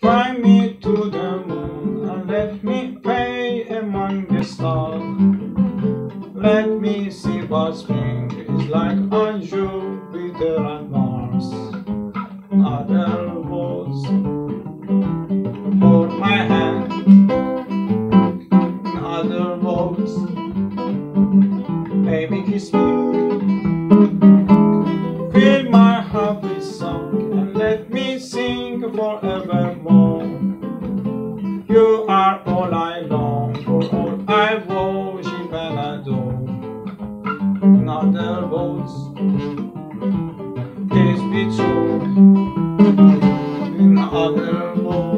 Fly me to the moon and let me play among the stars. Let me see what spring is like on Jupiter and Mars. Other words, hold my hand. Other words, baby kiss me. Fill my heart with song and let me sing sing forevermore. You are all I long for, all I worship and adore. another the voice, this be true, in other.